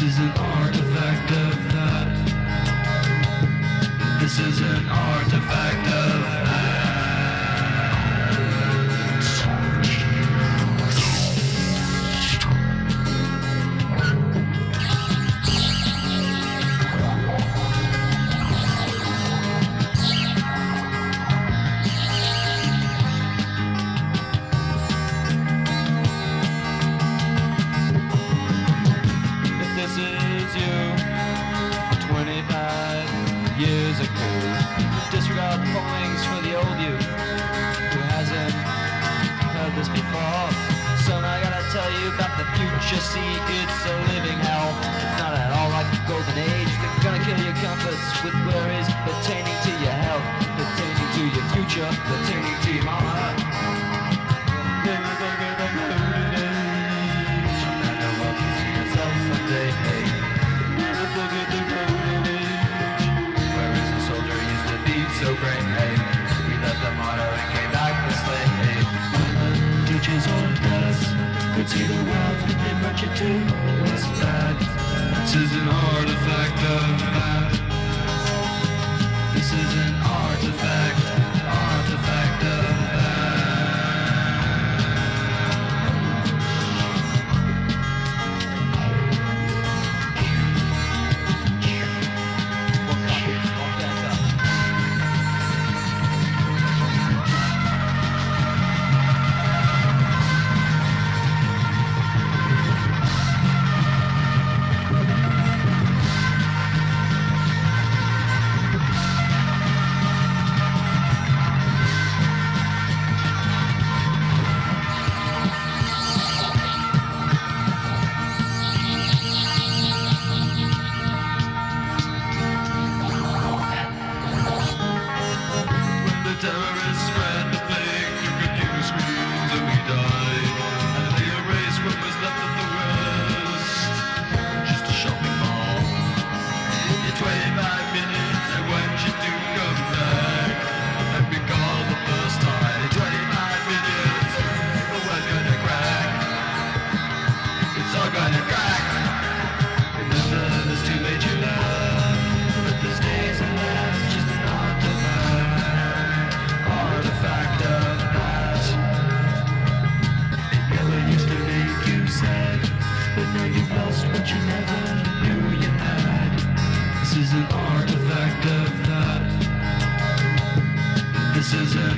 This is an artifact of that. This is an artifact. old you who hasn't heard this before. Son, I gotta tell you about the future. See, it's a living hell. It's not at all like the golden age. They're gonna kill your comforts with worries pertaining to your health, pertaining to your future, pertaining to your us could see the world from their multitude. It's an artifact of past. this is it.